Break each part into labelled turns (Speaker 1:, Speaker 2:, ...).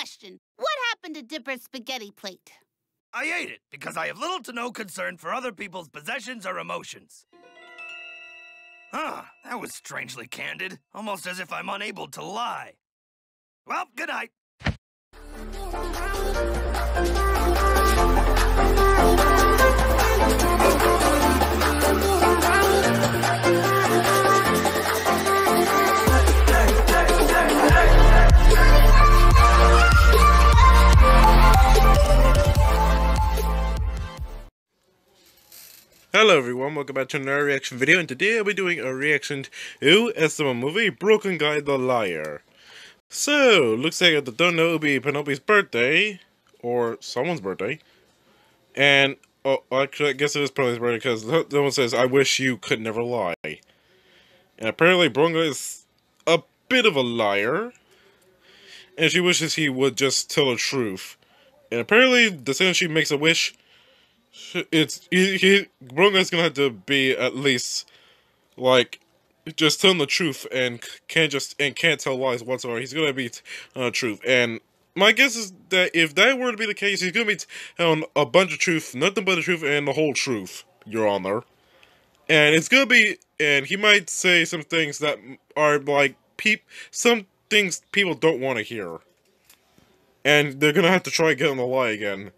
Speaker 1: question. What happened to Dipper's spaghetti plate?
Speaker 2: I ate it because I have little to no concern for other people's possessions or emotions. Huh, that was strangely candid, almost as if I'm unable to lie. Well, good night.
Speaker 3: Hello everyone, welcome back to another reaction video, and today I'll be doing a reaction to the movie Brooklyn Guy the Liar. So, looks like I don't know, it'll be Penelope's birthday, or someone's birthday, and, oh, actually, I guess it is Penelope's birthday, because someone says, I wish you could never lie. And apparently Brooklyn Guy is a bit of a liar, and she wishes he would just tell the truth. And apparently, the second she makes a wish, it's he, he Bronco's gonna have to be at least like just telling the truth and can't just and can't tell lies whatsoever. He's gonna be uh, truth, and my guess is that if that were to be the case, he's gonna be telling a bunch of truth, nothing but the truth and the whole truth, Your Honor. And it's gonna be, and he might say some things that are like peep, some things people don't want to hear, and they're gonna have to try getting the lie again.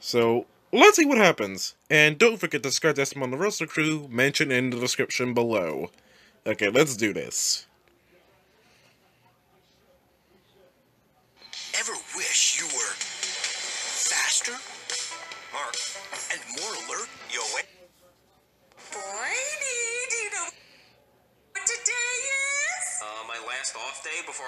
Speaker 3: So let's see what happens. And don't forget to subscribe to on the Roster Crew, mentioned in the description below. Okay, let's do this.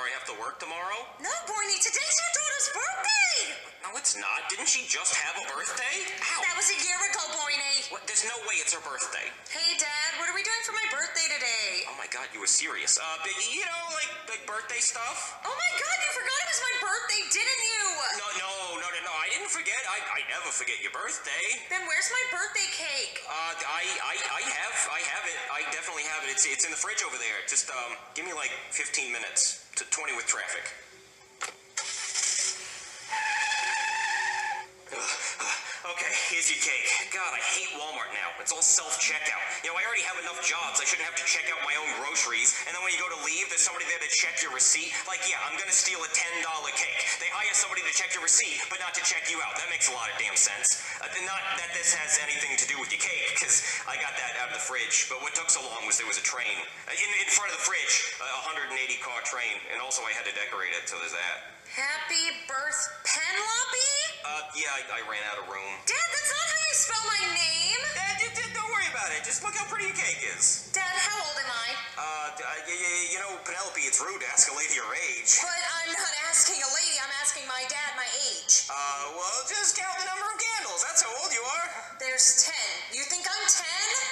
Speaker 4: I have to work tomorrow?
Speaker 5: No, Boiny, today's your daughter's birthday!
Speaker 4: No, it's not. Didn't she just have a birthday? Ow!
Speaker 5: That was a year ago, Boiny.
Speaker 4: What? There's no way it's her birthday.
Speaker 5: Hey, Dad, what are we doing for my birthday today?
Speaker 4: Oh my god, you were serious. Uh, big, you know, like, like birthday stuff?
Speaker 5: Oh my god, you forgot it was my birthday, didn't you?
Speaker 4: No, no, forget. I, I never forget your birthday.
Speaker 5: Then where's my birthday cake?
Speaker 4: Uh, I, I, I have, I have it. I definitely have it. It's, it's in the fridge over there. Just, um, give me like 15 minutes to 20 with traffic. Your cake. God, I hate Walmart now. It's all self-checkout. You know, I already have enough jobs. I shouldn't have to check out my own groceries. And then when you go to leave, there's somebody there to check your receipt. Like, yeah, I'm gonna steal a $10 cake. They hire somebody to check your receipt, but not to check you out. That makes a lot of damn sense. Uh, not that this has anything to do with your cake, because I got that out of the fridge. But what took so long was there was a train uh, in, in front of the fridge, a 180 car train, and also I had to decorate it, so there's that.
Speaker 5: Happy birth, Penelope?
Speaker 4: Uh, yeah, I, I ran out of room.
Speaker 5: Dad, that's not how you spell my name.
Speaker 4: Dad, d- d- don't worry about it. Just look how pretty your cake is.
Speaker 5: Dad, how old am I?
Speaker 4: Uh, d- uh, y- you know, Penelope, it's rude to ask a lady her age.
Speaker 5: But I'm not asking a lady, I'm asking my dad my age.
Speaker 4: Uh, well, just count the number of candles. That's how old you are.
Speaker 5: There's 10. You think I'm 10?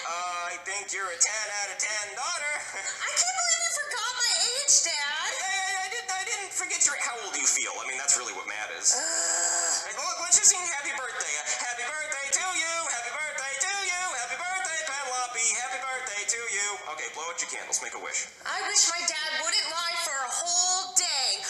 Speaker 4: Uh, I think you're a 10 out of 10 daughter.
Speaker 5: I can't believe you forgot my age, Dad.
Speaker 4: How old you feel. I mean, that's really what matters.
Speaker 5: Uh,
Speaker 4: Hey, look, let's just sing happy birthday. Happy birthday to you. Happy birthday to you. Happy birthday, Penelope. Happy birthday to you. Okay, blow out your candles. Make a wish.
Speaker 5: I wish my dad wouldn't lie for a whole day.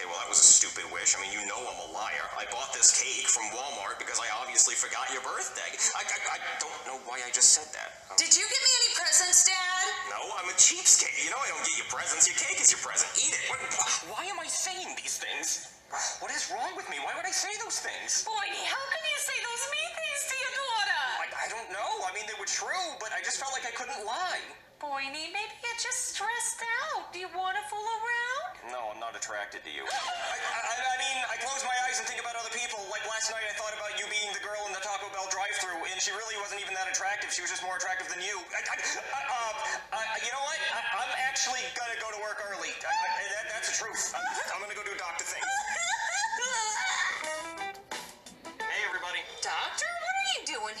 Speaker 4: Okay, well, that was a stupid wish. I mean, you know I'm a liar. I bought this cake from Walmart because I obviously forgot your birthday. I, I, I don't know why I just said that. Um,
Speaker 5: Did you get me any presents, Dad?
Speaker 4: no, I'm a cheapskate. You know I don't get you presents. Your cake is your present. Eat it. What, why am I saying these things? What is wrong with me? Why would I say those things?
Speaker 5: Boydie, how can you say those mean things to your daughter?
Speaker 4: I, I don't know. I mean, they were true, but I just felt like I couldn't lie.
Speaker 5: Boydie, maybe you're just stressed out. Do you want to fool around?
Speaker 4: No, I'm not attracted to you. I, I, I mean, I close my eyes and think about other people. Like last night, I thought about you being the girl in the Taco Bell drive-thru, and she really wasn't even that attractive. She was just more attractive than you. I, I, I, uh, I, you know what? I, I'm actually gonna go to work early. I, I, that, that's the truth. I'm, I'm gonna go do doctor things.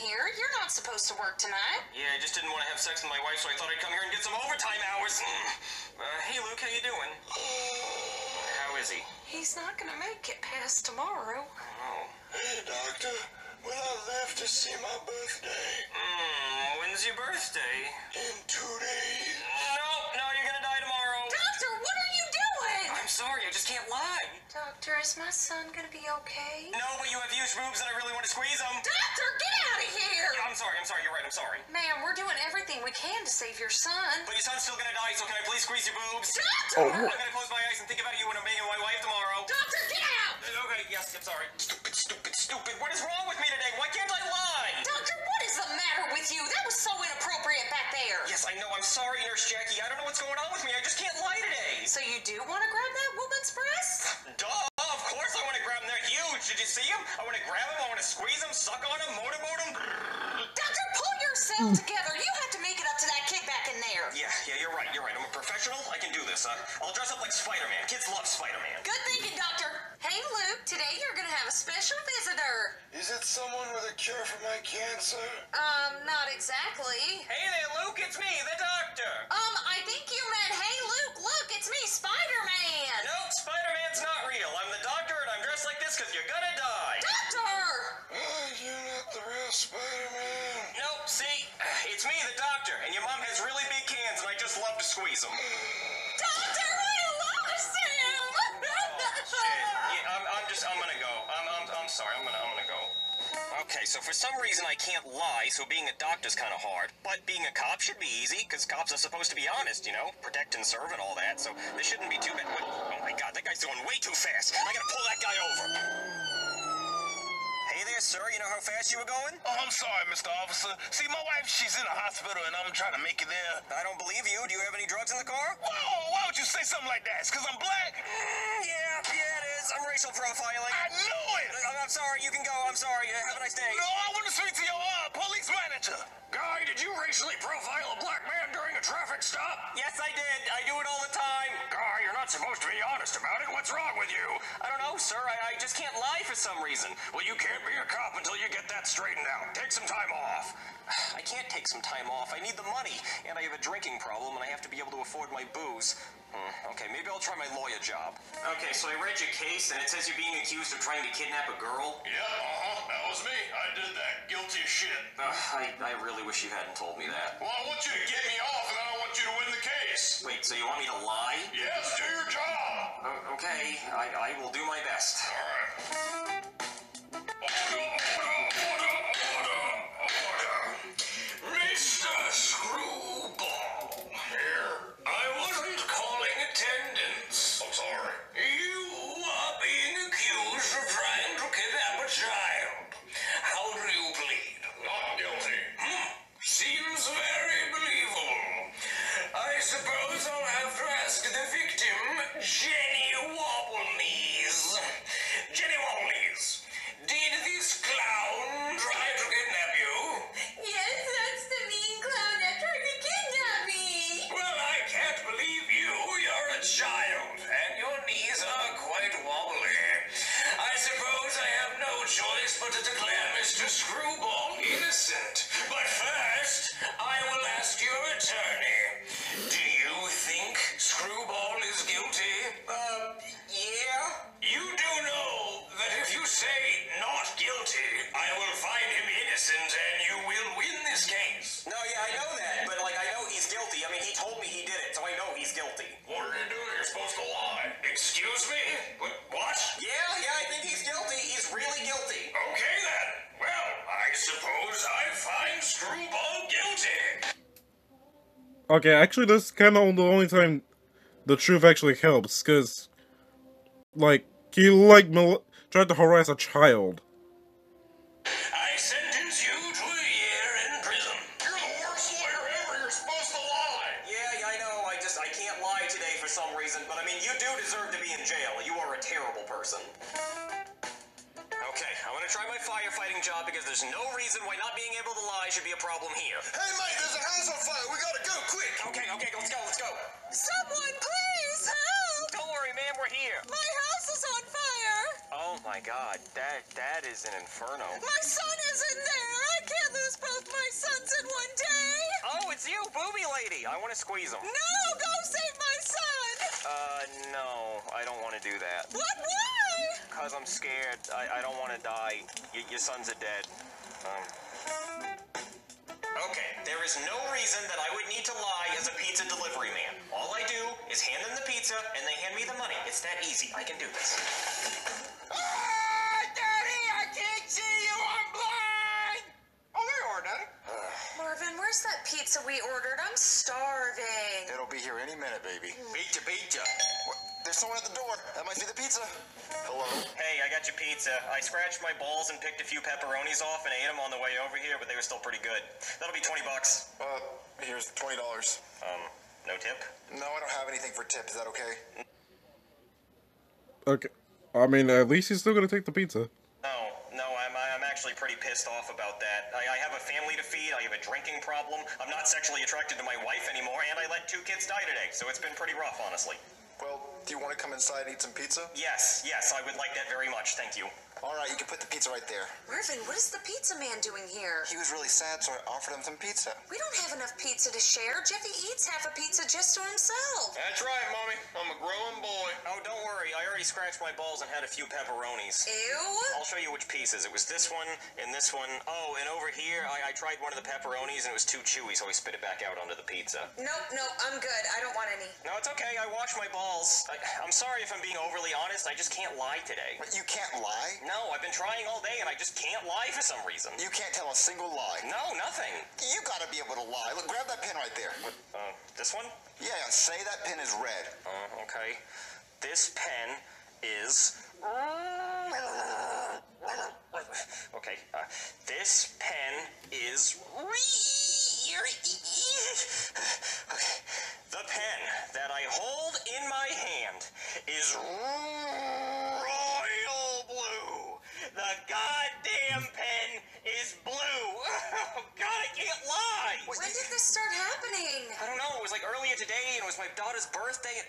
Speaker 5: here? You're not supposed to work tonight.
Speaker 4: Yeah, I just didn't want to have sex with my wife, so I thought I'd come here and get some overtime hours. Uh, hey, Luke, how you doing? How is he?
Speaker 5: He's not gonna make it past tomorrow.
Speaker 4: Oh.
Speaker 6: Hey, doctor. Will I live to see my birthday?
Speaker 4: Hmm, when's your birthday?
Speaker 6: In two days.
Speaker 4: No, no, you're gonna die tomorrow.
Speaker 5: Doctor, what are you doing?
Speaker 4: I'm sorry, I just can't lie.
Speaker 5: Doctor, is my son gonna be okay?
Speaker 4: No, but you have huge boobs and I really want to squeeze them.
Speaker 5: Doctor, get out of here!
Speaker 4: I'm sorry, I'm sorry, you're right, I'm sorry.
Speaker 5: Ma'am, we're doing everything we can to save your son.
Speaker 4: But your son's still gonna die, so can I please squeeze your boobs?
Speaker 5: Doctor!
Speaker 3: Oh,
Speaker 4: I'm gonna close my eyes and think about you when I'm making my wife tomorrow.
Speaker 5: Doctor, get out!
Speaker 4: Okay, yes, I'm sorry. Stupid, stupid, stupid. What is wrong with me today? Why can't I lie?
Speaker 5: Doctor, what is the matter with you? That was so inappropriate back there.
Speaker 4: Yes, I know. I'm sorry, Nurse Jackie. I don't know what's going on with me. I just can't lie today.
Speaker 5: So you do want to grab that woman's breast?
Speaker 4: Duh, of course I want to grab them. They're huge. Did you see them? I want to grab them. I want to squeeze them, suck on them, motorboat them.
Speaker 5: Doctor, pull yourself together.
Speaker 4: Professional. I can do this. Uh, I'll dress up like Spider-Man. Kids love Spider-Man.
Speaker 5: Good thinking, Doctor. Hey, Luke, today you're gonna have a special visitor.
Speaker 6: Is it someone with a cure for my cancer?
Speaker 5: Um, not exactly.
Speaker 4: Hey there, Luke. It's me, the doctor.
Speaker 5: Um, I think you meant, hey, Luke, look, it's me, Spider-Man.
Speaker 4: Squeeze them.
Speaker 5: Doctor, I lost him! oh, shit.
Speaker 4: Yeah, I'm, I'm just, I'm gonna go. I'm, I'm, I'm sorry. I'm gonna, I'm gonna go. Okay, so for some reason I can't lie, so being a doctor's kind of hard. But being a cop should be easy, because cops are supposed to be honest, you know? Protect and serve and all that, so this shouldn't be too bad. Oh my god, that guy's going way too fast. I gotta pull that guy over. Hey there, sir. You know how fast you were going?
Speaker 6: Oh, I'm sorry, Mr. Officer. See, my wife, she's in the hospital, and I'm trying to make it there.
Speaker 4: I don't believe you. Do you have any drugs in the car?
Speaker 6: Whoa, why would you say something like that? It's because I'm black?
Speaker 4: Mm, yeah, yeah, it is. I'm racial profiling.
Speaker 6: I knew it!
Speaker 4: I'm, I'm sorry. You can go. I'm sorry. Uh, Have a nice day.
Speaker 6: No, I want to speak to your uh, police manager.
Speaker 4: Guy, did you racially profile a black man during a traffic stop? Yes, I did. I do it not supposed to be honest about it. What's wrong with you? I don't know, sir. I, I just can't lie for some reason. Well, you can't be a cop until you get that straightened out. Take some time off. I can't take some time off. I need the money. And I have a drinking problem, and I have to be able to afford my booze. Hmm, okay, maybe I'll try my lawyer job. Okay, so I read your case, and it says you're being accused of trying to kidnap a girl.
Speaker 6: Yeah, uh-huh. That was me. I did that. Guilty as shit.
Speaker 4: Ugh, I, I really wish you hadn't told me that.
Speaker 6: Well, I want you to get me off, and then I want you to win the case.
Speaker 4: Wait, so you want me to lie?
Speaker 6: Yes, do your job.
Speaker 4: O- okay, I, I will do my best.
Speaker 6: All right. Jenny Wobblenees. Jenny Wobblenees, did this clown try to kidnap you?
Speaker 5: Yes, that's the mean clown that tried to kidnap me.
Speaker 6: Well, I can't believe you. You're a child, and your knees are quite wobbly. I suppose I have no choice but to declare Mr. Screwball innocent. But first, I will ask your attorney. I suppose I find Screwball guilty.
Speaker 3: Okay, actually, this is kind of the only time the truth actually helps, because, like, he, like, mol- tried to harass a child.
Speaker 6: I sentence you to a year in prison. You're the worst lawyer ever. You're supposed to lie.
Speaker 4: Yeah, yeah, I know. I just, I can't lie today for some reason, but I mean, you do deserve to be in jail. You are a terrible person. Okay, I'm gonna try my firefighting job because there's no reason why not being able to lie should be a problem here.
Speaker 6: Hey, mate, there's a house on fire. We gotta go quick.
Speaker 4: Okay, okay, let's go, let's go.
Speaker 5: Someone, please help!
Speaker 4: Don't worry, ma'am, we're here.
Speaker 5: My house is on fire.
Speaker 4: Oh my god, that that is an inferno.
Speaker 5: My son is in there. I can't lose both my sons in one day.
Speaker 4: Oh, it's you, booby lady. I want to squeeze him.
Speaker 5: No, go save my son.
Speaker 4: Uh, no, I don't want to do that.
Speaker 5: What? Why?
Speaker 4: Cause I'm scared. I, I don't want to die. Y- your sons are dead. Um. Okay, there is no reason that I would need to lie as a pizza delivery man. All I do is hand them the pizza and they hand me the money. It's that easy. I can do this.
Speaker 6: Ah, Daddy, I can't see you. I'm blind. Oh, there you are, Daddy.
Speaker 5: Marvin, where's that pizza we ordered? I'm starving.
Speaker 7: It'll be here any minute, baby.
Speaker 4: Pizza, pizza.
Speaker 7: What? There's someone at the door. That must be the pizza. Hello?
Speaker 4: Hey, I got your pizza. I scratched my balls and picked a few pepperonis off and ate them on the way over here, but they were still pretty good. That'll be 20 bucks.
Speaker 7: Uh, here's $20.
Speaker 4: Um, no tip?
Speaker 7: No, I don't have anything for tip. Is that okay?
Speaker 3: Okay. I mean, at least he's still gonna take the pizza.
Speaker 4: No, no, I'm, I'm actually pretty pissed off about that. I, I have a family to feed, I have a drinking problem, I'm not sexually attracted to my wife anymore, and I let two kids die today, so it's been pretty rough, honestly.
Speaker 7: Well, do you want to come inside and eat some pizza?
Speaker 4: Yes, yes, I would like that very much, thank you.
Speaker 7: All right, you can put the pizza right there.
Speaker 5: Marvin, what is the pizza man doing here?
Speaker 7: He was really sad, so I offered him some pizza.
Speaker 5: We don't have enough pizza to share. Jeffy eats half a pizza just to himself.
Speaker 6: That's right, Mommy. I'm a growing boy.
Speaker 4: Oh, don't worry, I already scratched my balls and had a few pepperonis.
Speaker 5: Ew.
Speaker 4: I'll show you which pieces. It was this one and this one. Oh, and over here, I, I tried one of the pepperonis and it was too chewy, so I spit it back out onto the pizza.
Speaker 5: Nope, nope, I'm good. I don't want any.
Speaker 4: No, it's okay. I washed my balls. I, I'm sorry if I'm being overly honest. I just can't lie today.
Speaker 7: But you can't lie.
Speaker 4: No, I've been trying all day and I just can't lie for some reason.
Speaker 7: You can't tell a single lie.
Speaker 4: No, nothing.
Speaker 7: You gotta be able to lie. Look, grab that pen right there.
Speaker 4: Uh, this one?
Speaker 7: Yeah, say that pen is red.
Speaker 4: Uh, okay. This pen is. Okay, uh, this pen is. Okay. The pen that I hold in my hand is royal blue. The goddamn pen is blue. Oh, God, I can't lie.
Speaker 5: When did this start happening?
Speaker 4: I don't know. It was like earlier today, and it was my daughter's birthday. And,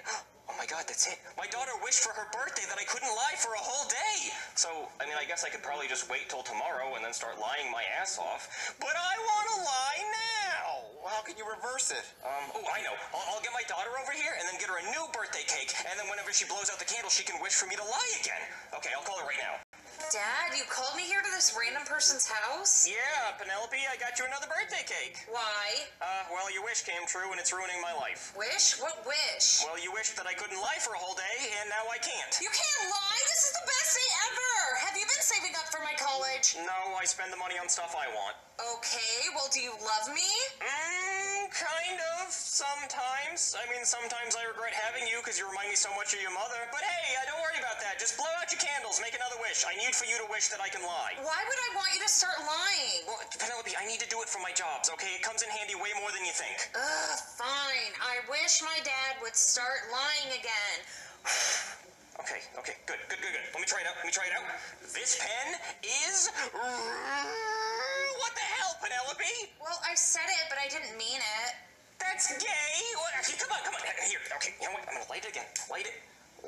Speaker 4: my God, that's it. My daughter wished for her birthday that I couldn't lie for a whole day. So, I mean, I guess I could probably just wait till tomorrow and then start lying my ass off. But I want to lie now.
Speaker 7: Well, how can you reverse it?
Speaker 4: Um, oh, I know. I'll, I'll get my daughter over here and then get her a new birthday cake. And then whenever she blows out the candle, she can wish for me to lie again. Okay, I'll call her right now.
Speaker 5: Dad, you called me here to this random person's house?
Speaker 4: Yeah, Penelope, I got you another birthday cake.
Speaker 5: Why?
Speaker 4: Uh, well, your wish came true and it's ruining my life.
Speaker 5: Wish? What wish?
Speaker 4: Well, you wished that I couldn't lie for a whole day, and now I can't.
Speaker 5: You can't lie. This is the best day ever. Have you been saving up for my college?
Speaker 4: No, I spend the money on stuff I want.
Speaker 5: Okay, well, do you love me?
Speaker 4: Mmm, kind of, sometimes. I mean, sometimes I regret having you because you remind me so much of your mother. But hey, don't worry about that. Just blow out your candles, make another wish. I need for you to wish that I can lie.
Speaker 5: Why would I want you to start lying?
Speaker 4: Well, Penelope, I need to do it for my jobs, okay? It comes in handy way more than you think.
Speaker 5: Ugh, fine. I wish my dad would start lying again.
Speaker 4: Okay, okay, good, good, good, good. Let me try it out. Let me try it out. This pen is. What the hell, Penelope?
Speaker 5: Well, I said it, but I didn't mean it.
Speaker 4: That's gay. What? Actually, come on, come on. Here, okay. You know what? I'm gonna light it again. Light it.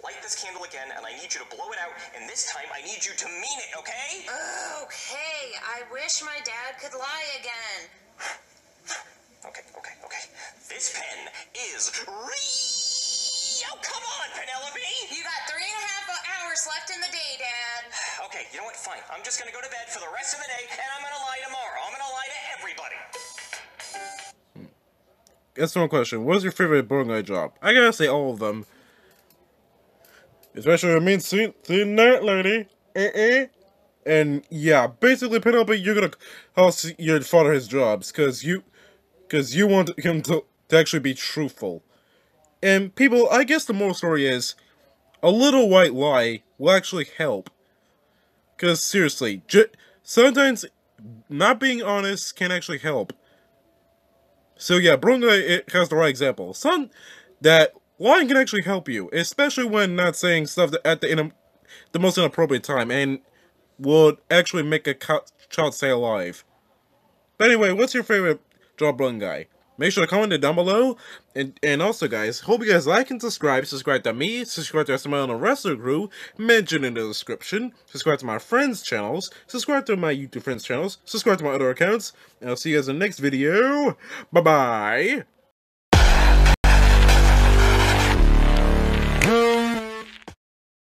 Speaker 4: Light this candle again, and I need you to blow it out. And this time, I need you to mean it, okay?
Speaker 5: Okay, I wish my dad could lie again.
Speaker 4: Okay, okay, okay. This pen is re. Oh, come on, Penelope.
Speaker 5: You got three and a half hours left in the day, Dad.
Speaker 4: Okay, you know what? Fine. I'm just gonna go to bed for the rest of the day, and I'm gonna lie tomorrow. I'm gonna lie to everybody. Hmm.
Speaker 3: That's one question. What is your favorite Brooklyn Guy job? I gotta say all of them. Especially, I mean, see, see that lady. And yeah, basically, Penelope, you're gonna cost your father his jobs because you, because you want him to, to actually be truthful. And people, I guess the moral story is, a little white lie will actually help. Because seriously, sometimes not being honest can actually help. So yeah, Brunga it has the right example. Some that lying can actually help you, especially when not saying stuff at the in the most inappropriate time, and would actually make a child stay alive. But anyway, what's your favorite job run guy? Make sure to comment it down below. And and also guys, hope you guys like and subscribe. Subscribe to me, subscribe to SML and the Wrestler Crew, mentioned in the description. Subscribe to my friends' channels, subscribe to my YouTube friends' channels, subscribe to my other accounts, and I'll see you guys in the next video. Bye bye.